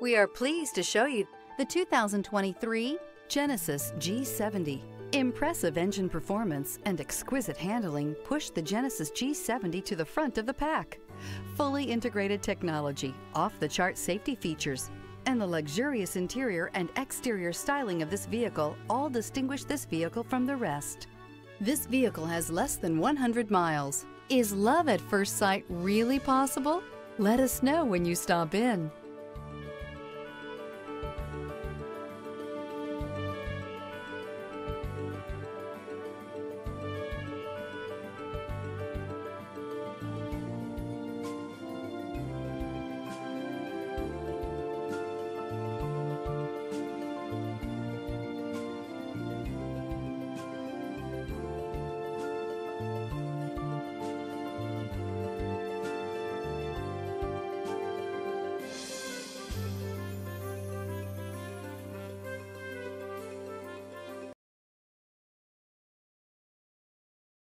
We are pleased to show you the 2023 Genesis G70. Impressive engine performance and exquisite handling push the Genesis G70 to the front of the pack. Fully integrated technology, off the chart safety features, and the luxurious interior and exterior styling of this vehicle all distinguish this vehicle from the rest. This vehicle has less than 100 miles. Is love at first sight really possible? Let us know when you stop in.